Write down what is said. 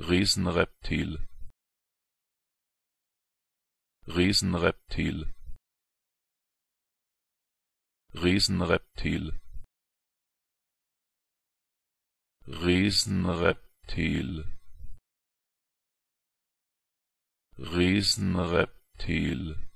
Riesenreptil. Riesenreptil. Riesenreptil. Riesenreptil. Riesenreptil.